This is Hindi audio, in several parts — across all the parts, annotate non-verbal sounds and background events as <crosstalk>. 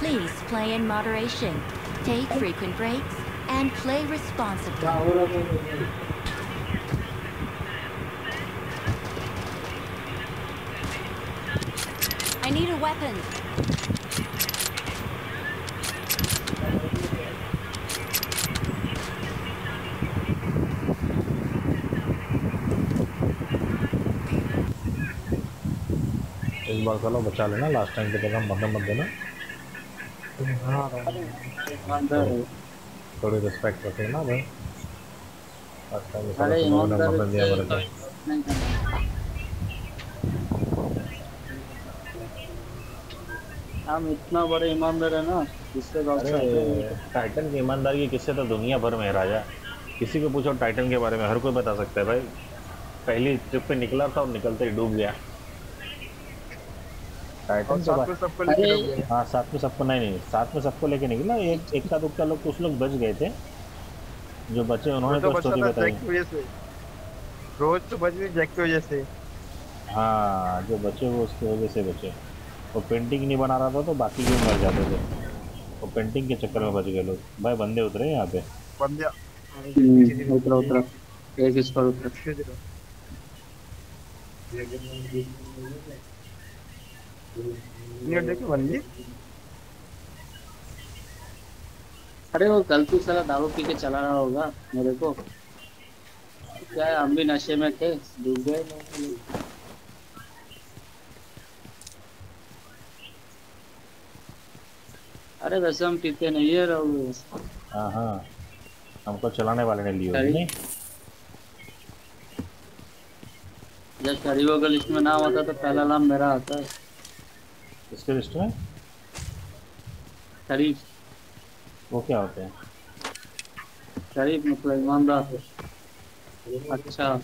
Please play in moderation. Take frequent breaks and play responsibly. I need a weapon. इस बार चलो बचा लेना लास्ट टाइम की तरह मत मत देना थोड़ी रिस्पेक्ट रखे ना भाई साला अरे तुमने ईमानदार मदद दिया करना हम इतना बड़े ईमानदार है ना अरे, टाइटन की ईमानदारी के किस्से तो दुनिया भर में है राजा। किसी को पूछो टाइटन के बारे में, हर कोई बता सकता है भाई। पहली ट्रिप पे निकला था और निकलते ही डूब गया। टाइटन के सबको लेके डूब गए हाँ साथ में सबको नहीं नहीं साथ में सबको लेके निकला एक इक्का दुक्का लोग कुछ लोग बच गए थे। जो बचे उन्होंने तो तो स्टोरी बताई की वजह से। रोज तो बच गई जैक की वजह से। हाँ जो बचे वो उसकी वजह से बचे। वो पेंटिंग नहीं बना रहा था तो बाकी क्यों मर जाते थे। वो पेंटिंग के चक्कर में बच गए लोग। भाई बंदे उतरे यहाँ पे। बंदिया हम्म, उतरा उतरा। एक इस पर उतरा। बंदी अरे वो गलती साला दारू पी के चला रहा होगा मेरे को। क्या है हम भी नशे में थे डूब गए। अरे वैसे हम पीते नहीं है रहो हाँ हाँ। हमको चलाने वाले ने ली होगी। अरे। नहीं जब शरीफों का लिस्ट में नाम आता तो पहला नाम मेरा आता है। इसके लिस्ट में? शरीफ। वो क्या होते हैं? शरीफ मतलब ईमानदार अच्छा।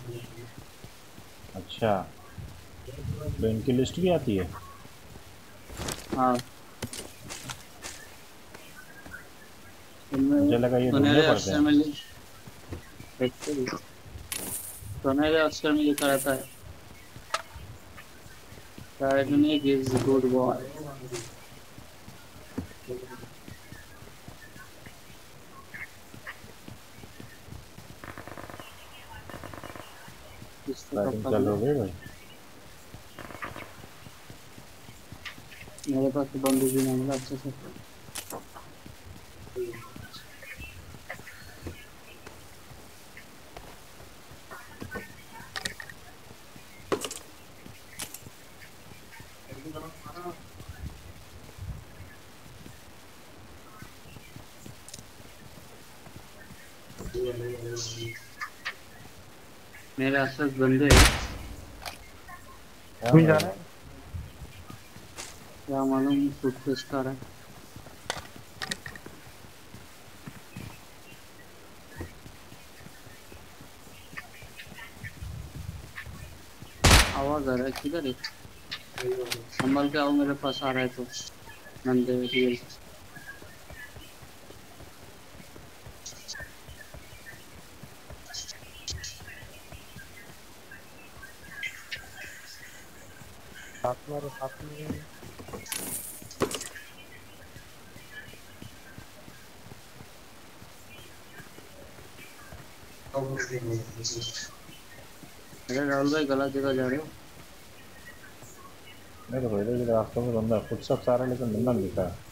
अच्छा। तो इनकी लिस्ट भी आती है? हाँ। मुझे लगा ये ढूँढने पड़ते हैं। ही सुनहरे अक्षर में लिखा रहता है। Diagonic is good। हो भाई मेरे पास तो बंदूक भी नहीं मिला अच्छे से मेरे आसपास बंदे हैं। कौन जा रहा है? क्या मालूम कुछ कुछ कर रहा है। आवाज़ आ रहा है किधर है? संभल के आओ मेरे पास आ रहा है तो। नंदे रियल। साथ में और साथ में अरे राहुल भाई गलत जगह जा रहे हो। नहीं तो के रास्तों में बंदा खुद सब सारा लेकिन बंदा नहीं दिखा। जब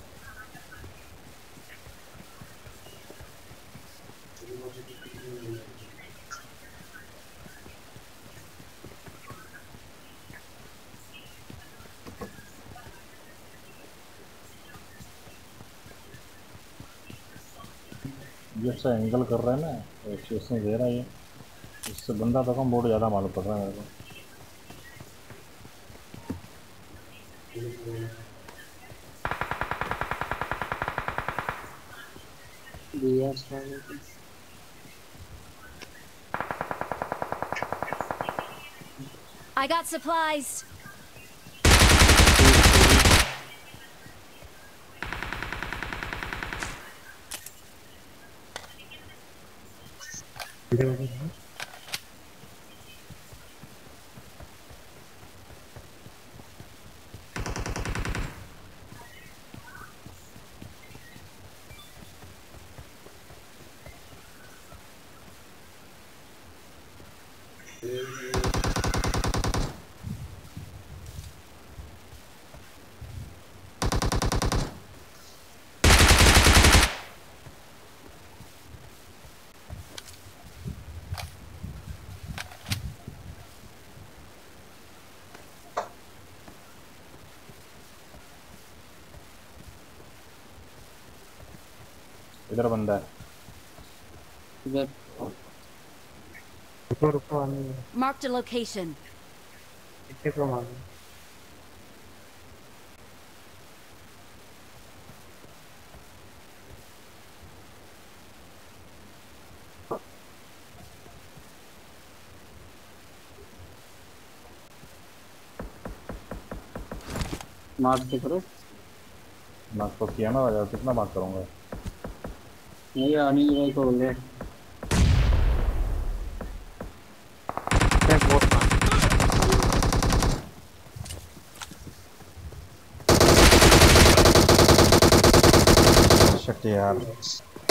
से एंगल कर रहा है ना तो एक चीज़ दे रहा है ये इससे बंदा तो कम बहुत ज़्यादा मालूम पड़ रहा है मेरे को। I got supplies. Video var? इधर बंदा है। इधर। रुको रुको आने दो। Marked a location. पीछे को मारो। मारते करो मार्क तो किया ना राजा कितना मार्क करूँगा? नहीं अनिल भाई को बोले मैं शक्ति यार।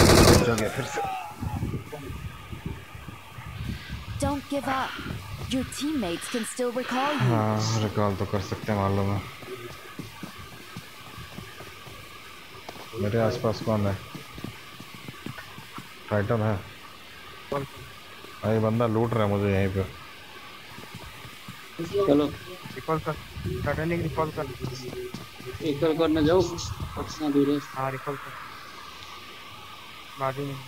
बचोगे फिर से। Don't give up. Your teammates can still recall you. हाँ रिकॉल तो कर सकते हैं मालूम है। मेरे आसपास कौन है? फाइटर है हाँ, ये बंदा लूट रहा है मुझे यहीं पे। चलो। रिकॉल कर। सडनली रिकॉल कर। एक कल करने जाओ इतना दूर है। हाँ रिकॉल कर। बाजू में।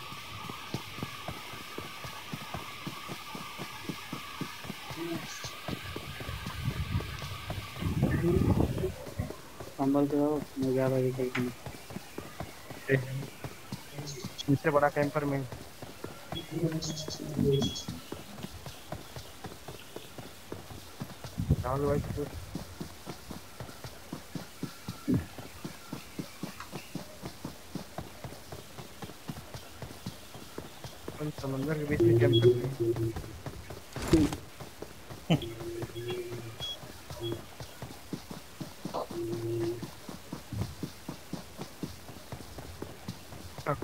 संभल के आओ मैं जा रहा हूँ कल इससे बड़ा कैंपर में राहुल भाई समंदर के बीच में कैंप करते हैं।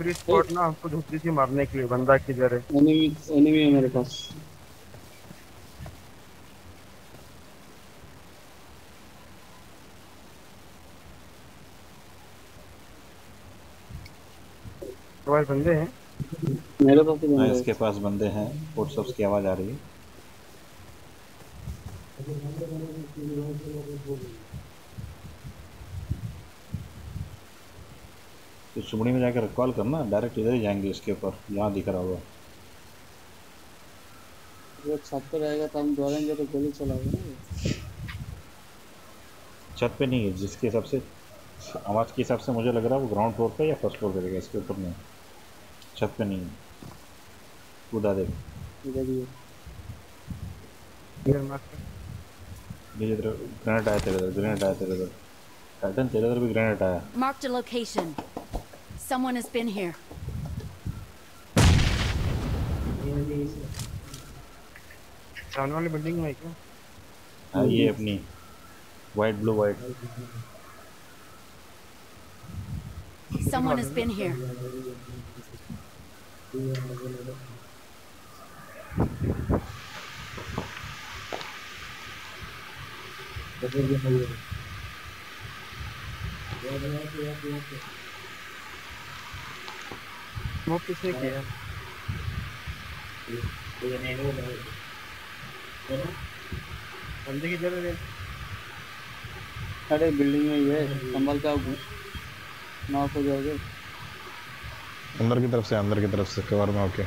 आखिरी स्पॉट ना हमको ढूंढती थी मारने के लिए बंदा किधर है? एनिमी एनिमी है मेरे पास। तुम्हारे बंदे हैं? मेरे पास ही हाँ। बंदा इसके पास बंदे हैं। फुटस्टेप्स की आवाज़ आ रही है? तो चुमड़ी में जाकर कॉल करना डायरेक्ट इधर ही जाएँगे इसके ऊपर यहाँ दिख रहा होगा। वो छत पे रहेगा तो हम दौड़ेंगे तो गोली चलाएँगे छत पे नहीं है जिसके हिसाब से आवाज़ के हिसाब से मुझे लग रहा है वो ग्राउंड फ्लोर पे या फ़र्स्ट फ्लोर पे रहेगा इसके ऊपर नहीं। छत पे नहीं है। कूदा देख। ग्रेनेड आया तेरे इधर ग्रेनेड आया तेरे इधर। टाइटन तेरे इधर भी ग्रेनेड आया। Marked a location. Someone has been here. सामने वाली बिल्डिंग में है क्या हाँ ये अपनी white blue white Someone has been here. वो किसने किया बंदे की ज़रूरत है अरे बिल्डिंग में ही है संभल का नॉक हो जाओगे। अंदर की तरफ़ से अंदर की तरफ़ से कवर में ओके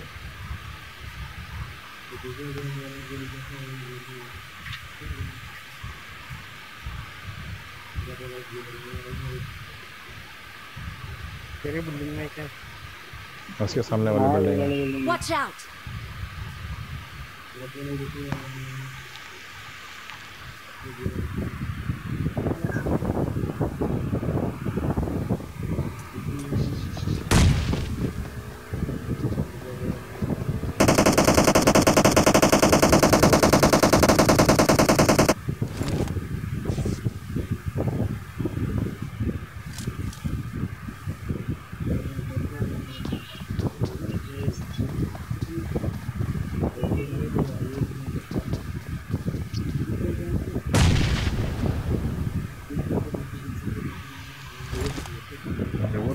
तेरे बिल्डिंग में क्या? उसके सामने वाली बिल्डिंग है बिल्डिंग में। Watch out!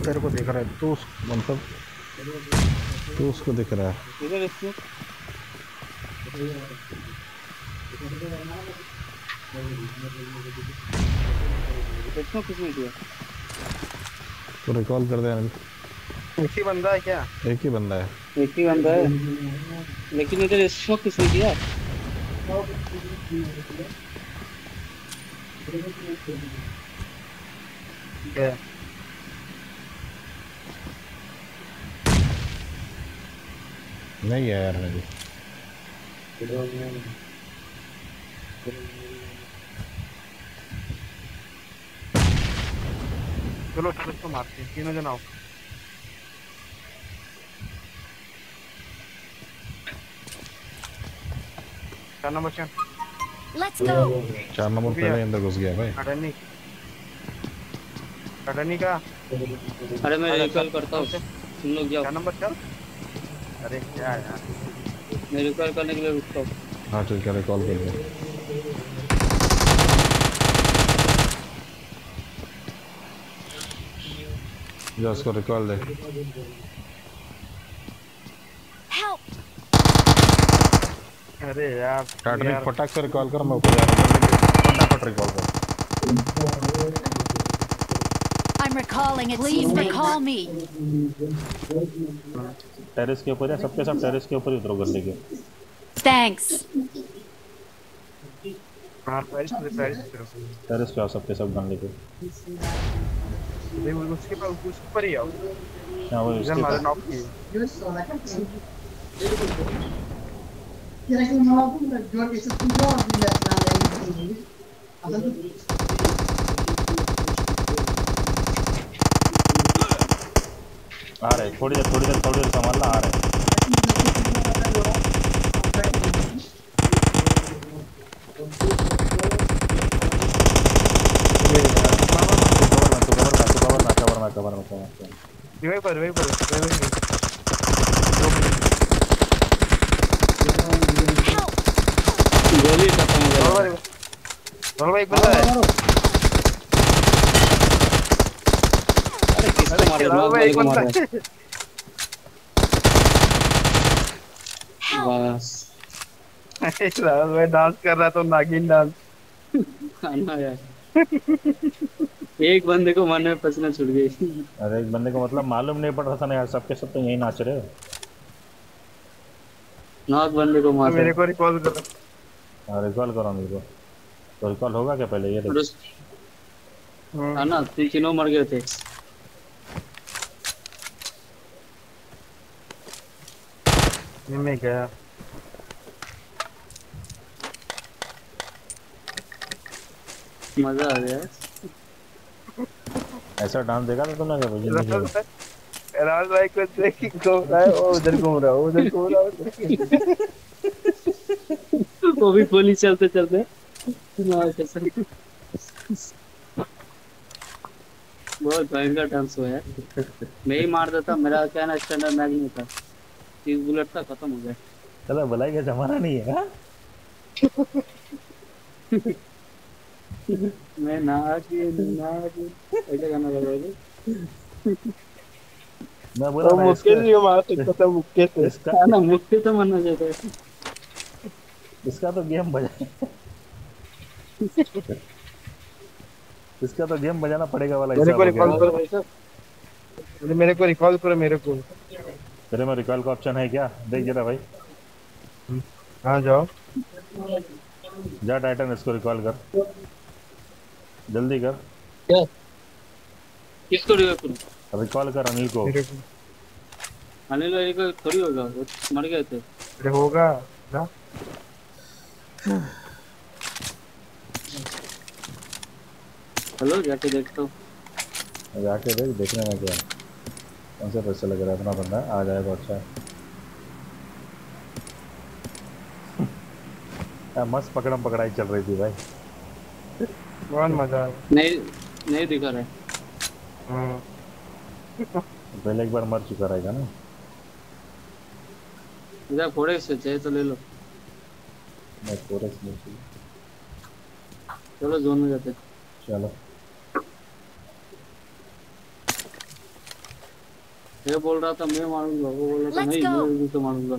तेरे को दिख रहा है तू मतलब तू उसको दिख रहा है। तो रिकॉल कर दे एक ही बंदा है क्या? एक ही बंदा है। एक ही बंदा है? लेकिन इधर शॉट किसने किया क्या? नहीं है यार मेरी चलो चलो इसको मारते हैं तीनों जन आओ क्या नंबर go. चार नंबर पहले अंदर घुस गया भाई अडनी अडनी का अरे मैं रिकॉल करता हूँ तुम लोग जाओ क्या नंबर चल अरे क्या यार? मैं रिकॉल करने के लिए रुकता हूँ। हाँ ठीक है कॉल कर दे जा उसको रिकॉल दे. अरे यार यार, फटाक से रिकॉल कर मैं ऊपर जा रहा हूँ। फटाफट रिकॉल कर। I'm recalling it. Please recall me. Terrace के ऊपर या सबके सब टेरेस के ऊपर ही उतरो गले के Thanks. हाँ पेरिस पे पेरिस पे टेरेस पे आओ सबके सब गन लेके देख वो उसके पास उसके ऊपर ही आओ हाँ वो इधर इसके मारे पास नॉक किए आ रहे थोड़ी देर थोड़ी देर थोड़ी देर संभाल ला आ रहे कवर में कवर में वही पर वही पर वही वही गोली खत्म हो और गया भाई एक बंदा है अरे किसको मारे एक है बस राहुल भाई डांस कर रहा है तो नागिन डांस खाना यार। एक बंदे को मारने में पसीना छूट गई अरे एक बंदे को मतलब मालूम नहीं पड़ रहा था ना यार सबके सब तो यही नाच रहे हो। नॉक बंदे को मार मेरे को रिकॉल कर। हाँ रिकॉल करो मेरे को। तो रिकॉल होगा क्या पहले ये देख। हाँ ना तीनों मर गए थे। ये मैं गया। मज़ा आ गया। ऐसा डांस देखा था तुमने क्या में राहुल भाई को देख के घूम रहा है वो उधर घूम रहा है वो उधर घूम रहा है। वो भी गोली चलते चलते। कैसे? बहुत भयंकर डांस हुआ है। मैं ही मार देता मेरा क्या ना स्टैंडर्ड मैच नहीं था। तीस बुलेट था खत्म हो गया। चलो भलाई का जमाना नहीं है हाँ? <laughs> मैं नागिन नागिन ऐसा गाना लगाओगे मैं बोला तो ना मुक्के से मार सकता था मुक्के से इसका हाँ ना मुक्के तो मरना चाहता है। इसका तो गेम बजा इसका तो गेम बजाना पड़ेगा वाला मेरे को। रिकॉल करो मेरे को रिकॉल करो मेरे को। तेरे में रिकॉल का ऑप्शन है क्या? देख जरा भाई। हाँ जाओ? जा टाइटन इसको रिकॉल कर। जल्दी कर। क्या? किसको रिवाइव करूँ? रिकॉल कर अनिल को। अनिल भाई को थोड़ी होगा वो मर गए थे। अरे होगा ना चलो जाके देखता हूँ। जाके देख देखने में क्या है। कौन से पैसे लग रहा है? अपना बंदा आ जाए तो अच्छा। <laughs> है मस्त पकड़म पकड़ाई चल रही थी भाई। बहुत मज़ा नहीं नहीं दिखा रहा। है। पहले एक बार मर चुका रहेगा ना। इधर फोड़े से चाहे तो ले लो। मैं में थी। चलो जोन में जाते। चलो। ये बोल रहा था मैं मारूँगा वो बोल रहा था नहीं मैं भी तो मारूँगा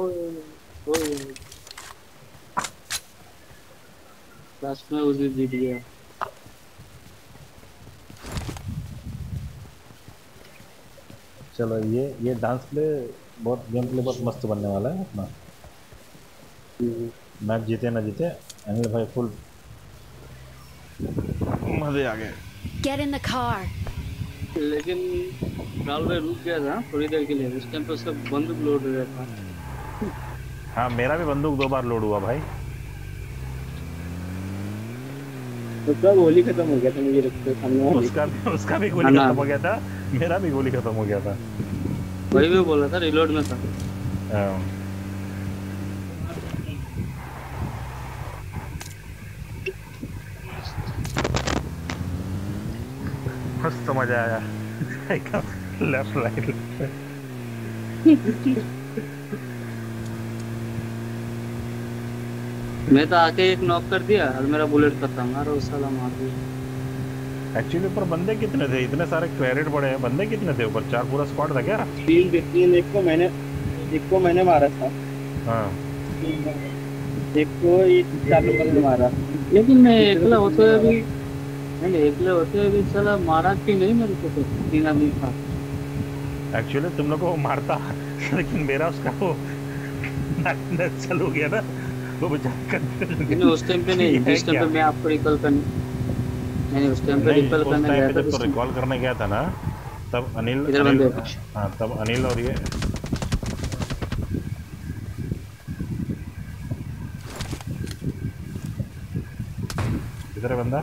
ओए ओए। लास्ट में उसी जीत गया। चलो ये ये डांस प्ले बहुत गेम प्ले बहुत मस्त बनने वाला है अपना। मैच जीते ना जीते अनिल भाई फुल मज़े आ गए। Get in the car. लेकिन राहुल रुक गया था थोड़ी देर के लिए। उस टाइम पे उसका बंदूक लोड हो रहा था। हाँ मेरा भी बंदूक दो बार लोड हुआ भाई। उसका गोली खत्म हो गया था मुझे लगता है सामने उसका उसका भी गोली हाँ खत्म हो गया था। मेरा भी गोली खत्म हो गया था। वही मैं बोला था रिलोड में था। मस्त मज़ा आया। <laughs> लेफ़्ट राइट मैं तो आके एक नॉक कर दिया और मेरा बुलेट खत्म। और वो साला मार दिया। एक्चुअली ऊपर बंदे कितने थे? इतने सारे क्रेडिट पड़े हैं। बंदे कितने थे ऊपर? चार पूरा स्क्वाड था क्या? तीन तीन एक को मैंने एक को मैंने मारा था। हाँ। एक को ये चार नंबर में मारा। लेकिन मैं एकला होते हुए भी नहीं एकले होते भी साला मारा कि नहीं मेरे को तो? था। एक्चुअली तुम लोग को मारता लेकिन मेरा उसका वो चल हो गया ना वो बचा नहीं उस टाइम पे नहीं <laughs> जिस टाइम पे मैं आपको रिकॉल करने नहीं उस टाइम पे रिकॉल करने गया था तो रिकॉल करने गया था ना तब अनिल इधर बंदे हाँ तब अनिल और ये किधर है बंदा।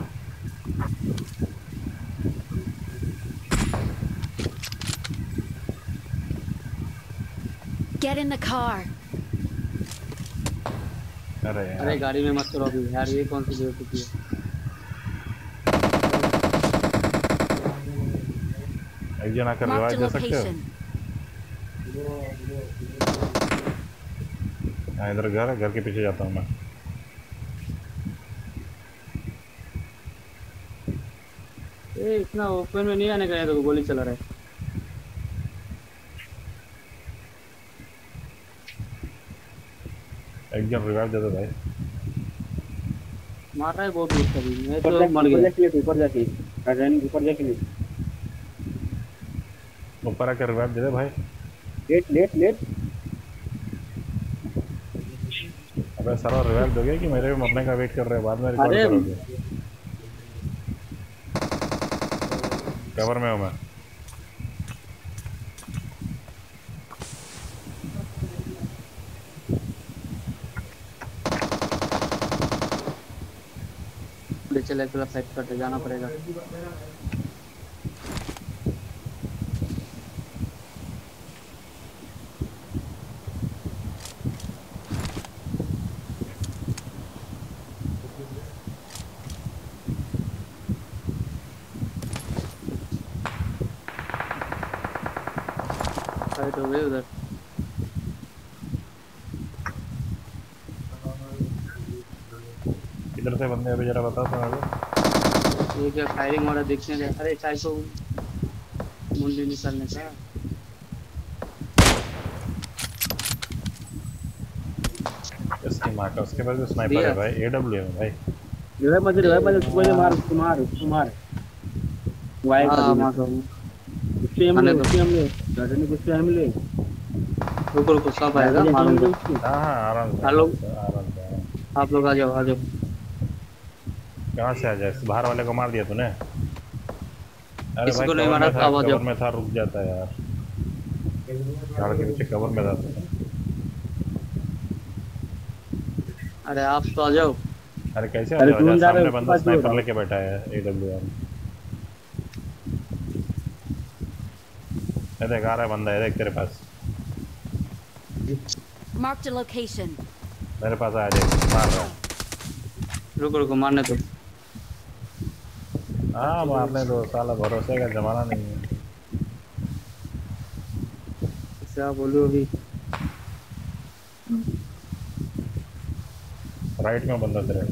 Get in the car. अरे अरे गाड़ी में मत करो अभी यार ये कौन सी बेवकूफ़ी है? एक जना कर रिवाज दे सकते हो. हाँ इधर घर है घर के पीछे जाता हूँ मैं। ए इतना ओपन में नहीं आने का है तो गोली चला रहा है। एक जन रिवाज दे दो भाई। मार रहा है बहुत दूर से मैं तो मर ऊपर गया जाके ऊपर जाके। राजधानी ऊपर जाके ले ऊपर आकर रिवाज दे दे भाई। Late late late. अबे सारा रिवाज दोगे कि मेरे भी मरने का वेट कर रहे हैं? बाद में रिकॉर्ड करोगे? कवर में हूँ मैं। ले चले अगला फाइट करते जाना पड़ेगा फाइट हो गई उधर से अभी जरा बता तो मेरे ये क्या फायरिंग हो रहा है देखने दे अरे चाय को मुंडी निकालने का को इसकी माँ का उसके पास भी स्नाइपर है भाई ए डब्ल्यू है भाई। रिवाइव मत रिवाइव मत उसको ये मार उसको मार उसको मार। वाई हाँ कर मार। उससे हम ले। उससे हम ले राजधानी को उससे हम ले रुको रुको सब आएगा मालूम दो हाँ हाँ आराम से हेलो। आराम से, आराम से आराम से। आप लोग आ जाओ आ जाओ। कहाँ से आ जाए? बाहर वाले को मार दिया तूने? अरे भाई नहीं कवर मारा, में था। कवर में था रुक जाता है यार। झाड़ के पीछे कवर में था। अरे आप तो आ जाओ। अरे कैसे आ अरे जाओ? जा सामने बंदा स्नाइपर लेके बैठा है ए डब्ल्यू आर ये देख आ रहा है बंदा ये देख तेरे पास। Marked a location. मेरे पास आ जाए मार रहा रुको रुको मारने दो। हाँ मारने दो साला भरोसे का जमाना नहीं है। क्या बोलूँ अभी। राइट में बंदा तेरे।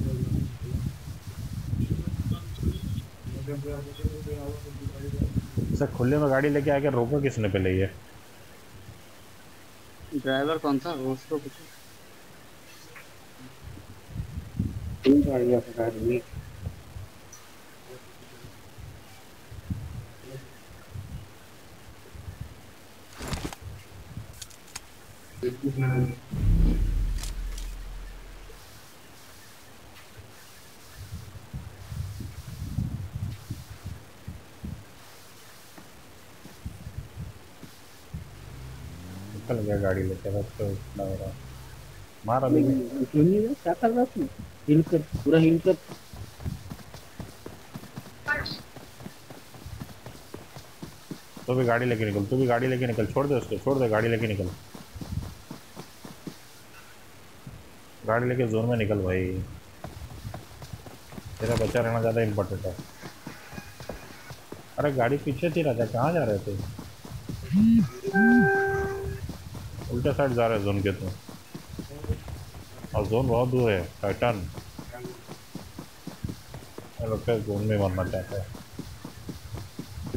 सर खुले में गाड़ी लेके आके रोको किसने पहले ये? ड्राइवर कौन था? उसको कुछ तीन मार गया निकल गया गाड़ी लेके बस तो इतना हो रहा मार अभी भी। क्यों नहीं है? क्या कर रहा तू हिल कर पूरा हिल कर तो भी गाड़ी लेके निकल तू भी गाड़ी लेके निकल छोड़ दे उसको छोड़ दे गाड़ी लेके निकल गाड़ी लेके जोन में निकल भाई। तेरा बच्चा रहना ज़्यादा इम्पोर्टेंट है। अरे गाड़ी पीछे थी रहता कहाँ जा रहे थे? उल्टा साइड जा रहे जोन के तो। और जोन बहुत दूर है टाइटन लगता है जोन में मरना चाहता है।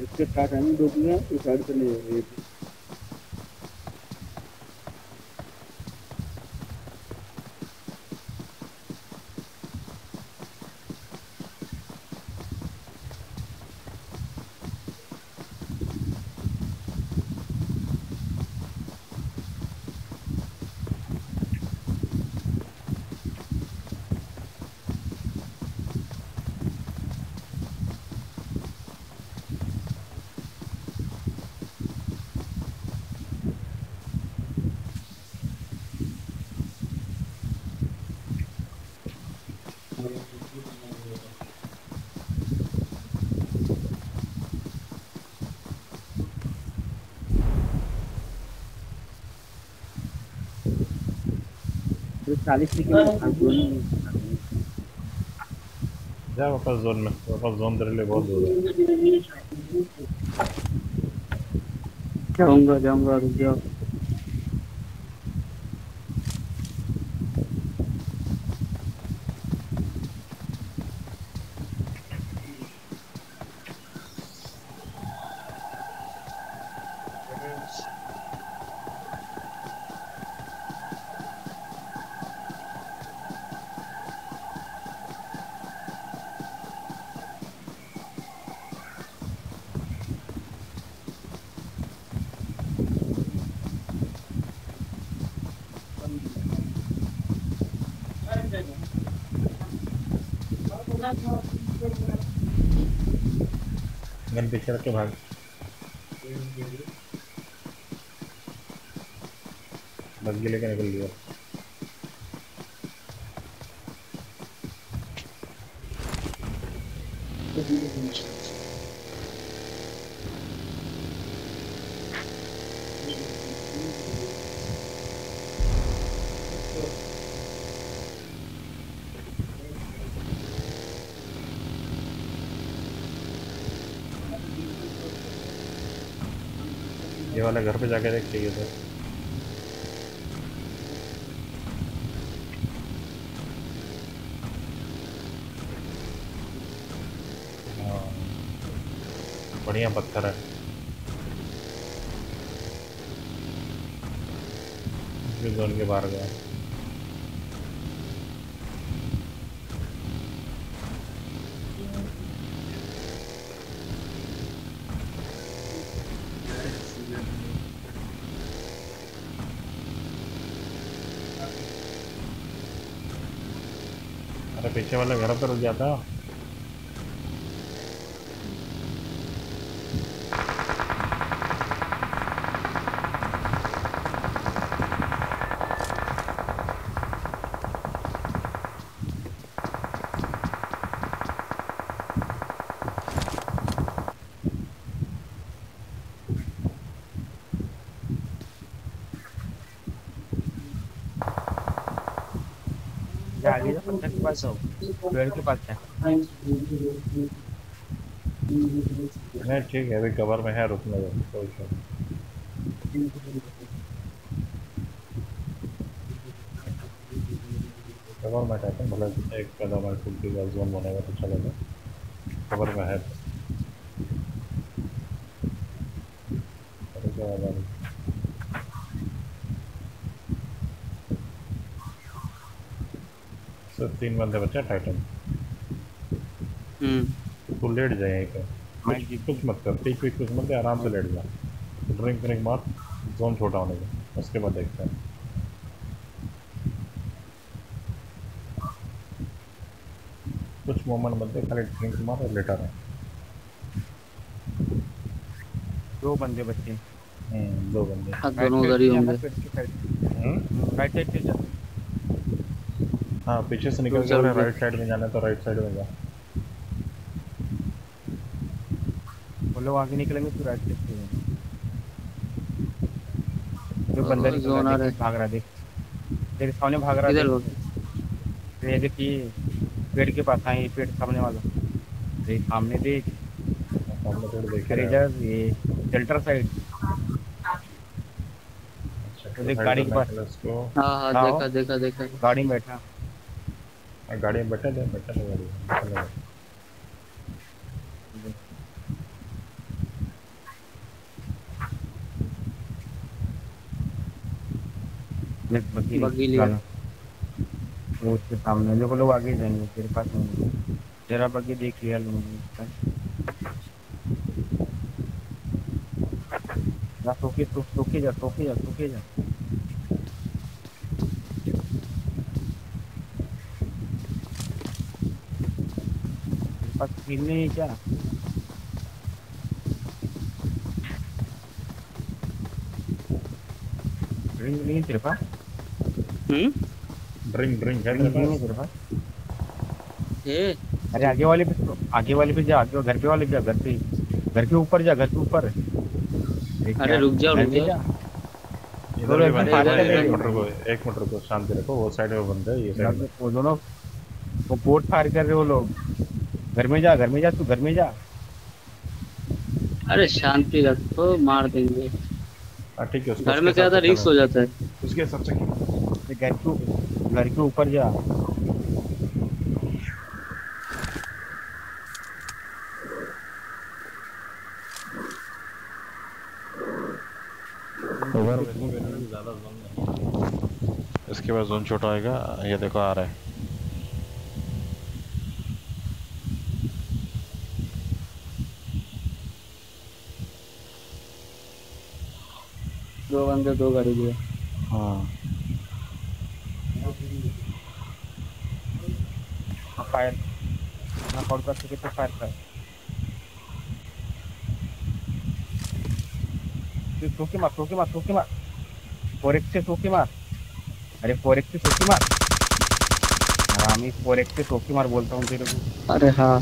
इसके साथ हम दिया इस साइड से ले चालीस सेकंड जा वापस जोन में वापस जोन तेरे लिए बहुत दूर है। जाऊँगा जाऊँगा रुक जाओ। गन पीछे रख के भाग। बग्गी लेके निकल गया। ये घर पे जाके देख चाहिए तो हाँ, बढ़िया पत्थर है। के बाहर गया। पीछे वाला घर पर रुक जाता। गाड़ी तो पत्थर के पास हो। पेड़ के पास है। नहीं, ठीक है, अभी कवर में है, रुकने दो कोई कवर में कहते हैं, भले एक कदम है कुल्टी का जोन बनेगा तो चलेगा कवर में है। तो तीन बंदे बचे टाइटन हम्म। तो लेट जाए यहीं पे। कुछ, मत कर ठीक कुछ मत कर आराम से लेट जा। ड्रिंक ड्रिंक मार जोन छोटा होने का उसके बाद देखते हैं। कुछ मोमेंट बंदे खाली ड्रिंक मार और लेटा रहे। दो बंदे बचे। बच्चे दो बंदे। हाँ, दोनों उधर ही होंगे। राइट साइड पे जा हाँ पीछे से निकल रुक के। राइट साइड में जाना है तो राइट साइड में जा। वो लोग आगे निकलेंगे तू राइट साइड से जा जो बंदा ओ, निकल जोन रहा आ रहा देख, भाग रहा देख। तेरे सामने भाग रहा है, किधर देख। हो ये देखिए पेड़ के पास आए ये पेड़ सामने वाला। देख सामने देख। सामने पेड़ देख अरे रहे इधर ये शेल्टर साइड अच्छा, तो देख गाड़ी के पास। है हाँ हाँ हाँ, देखा देखा देखा। गाड़ी में बैठा। हाँ, गाड़ी में बैठे थे बैठे थे गाड़ी में बग्गी लिया। वो उसके सामने देखो लोग आगे जाएँगे तेरे पास नहीं तेरा बग्गी देख लिया लोगों ने जा सोके सोके जा सोके जा सोके जा पास नहीं है क्या? ड्रिंक नहीं है तेरे पास? हम्म? ड्रिंक ड्रिंक है तेरे नहीं है पास? तेरे पास। ये? अरे आगे वाले पे तो- आगे वाले पे जा आगे घर पे वाले पे जा घर पे। घर के ऊपर जा घर के ऊपर। अरे रुक जाओ, रुक जाओ। जा। इधर भी बंदे अरे, एक अरे, मिनट रुको एक मिनट रुको शांति रखो वो साइड में बंदे हैं, ये साइड में। वो दोनों वो बोट फायर कर रहे वो लोग। घर में जा घर में जा तू घर में जा। अरे शांति रखो मार देंगे। हाँ ठीक है घर में क्या था रिक्स हो जाता है। उसके हिसाब से ये घर के घर के ऊपर जा। इसके बाद जोन छोटा आएगा ये देखो आ रहा है। दो बंदे दो गाड़ी दिए हाँ। फायर। ना कॉल कर सके तो फायर कर? तू मार सोके मार सोके मार। फोरेक्स से सोके मार। अरे फोरेक्स से सोके मार। हरामी फोरेक्स से सोके मार बोलता हूँ तेरे को। अरे हाँ।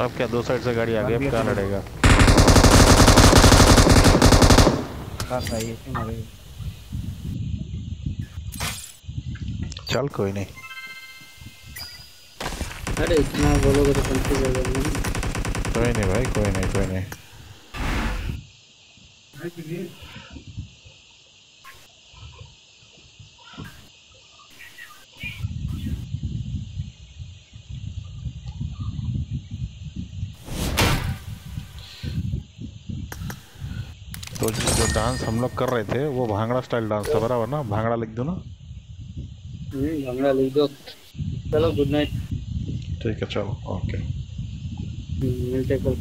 अब क्या दो साइड से गाड़ी आ गई अब क्या लड़ेगा? मारे चल कोई नहीं। अरे इतना बोलोगे तो कंफ्यूज हो। जाएँगे कोई नहीं भाई कोई नहीं कोई नहीं तो जो जो डांस हम लोग कर रहे थे वो भांगड़ा स्टाइल डांस था बराबर ना? भांगड़ा लिख दो ना। भांगड़ा लिख दो। चलो गुड नाइट ठीक है चलो ओके मिलते कल।